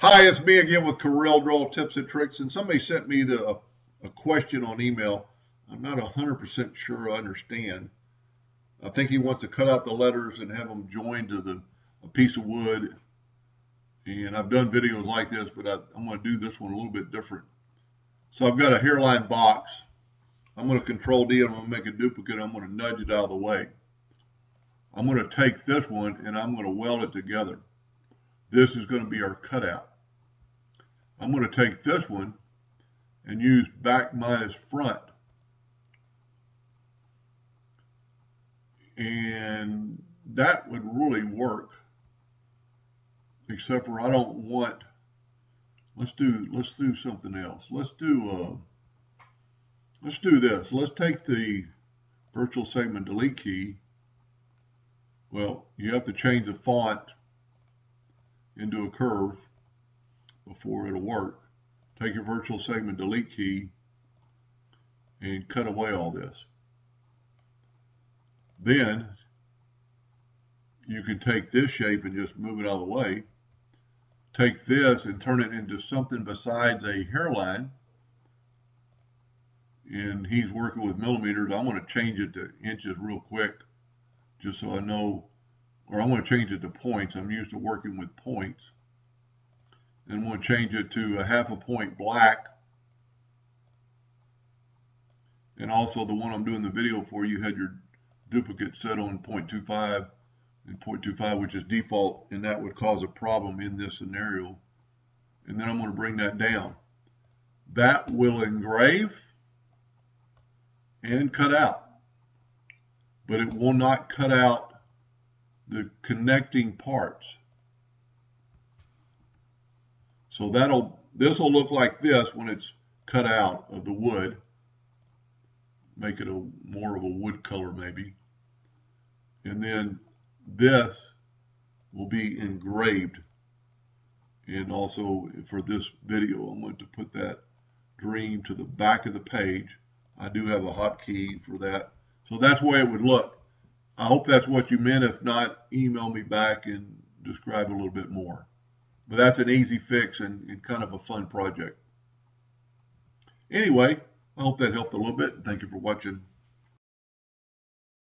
Hi, it's me again with Corel Draw Tips and Tricks, and somebody sent me the a, a question on email. I'm not 100% sure I understand. I think he wants to cut out the letters and have them joined to the a piece of wood. And I've done videos like this, but I, I'm going to do this one a little bit different. So I've got a hairline box. I'm going to control D and I'm going to make a duplicate. I'm going to nudge it out of the way. I'm going to take this one and I'm going to weld it together. This is going to be our cutout. I'm going to take this one and use back minus front. And that would really work. Except for I don't want, let's do, let's do something else. Let's do, uh, let's do this. Let's take the virtual segment delete key. Well, you have to change the font into a curve before it'll work. Take your virtual segment delete key and cut away all this. Then you can take this shape and just move it out of the way. Take this and turn it into something besides a hairline. And he's working with millimeters. I want to change it to inches real quick just so I know, or I want to change it to points. I'm used to working with points and I'm going to change it to a half a point black. And also the one I'm doing the video for, you had your duplicate set on 0.25 and 0.25, which is default, and that would cause a problem in this scenario. And then I'm going to bring that down. That will engrave and cut out, but it will not cut out the connecting parts. So that'll, this will look like this when it's cut out of the wood. Make it a more of a wood color maybe. And then this will be engraved. And also for this video, I'm going to put that dream to the back of the page. I do have a hotkey for that. So that's the way it would look. I hope that's what you meant. If not, email me back and describe a little bit more. But that's an easy fix and, and kind of a fun project. Anyway, I hope that helped a little bit. Thank you for watching.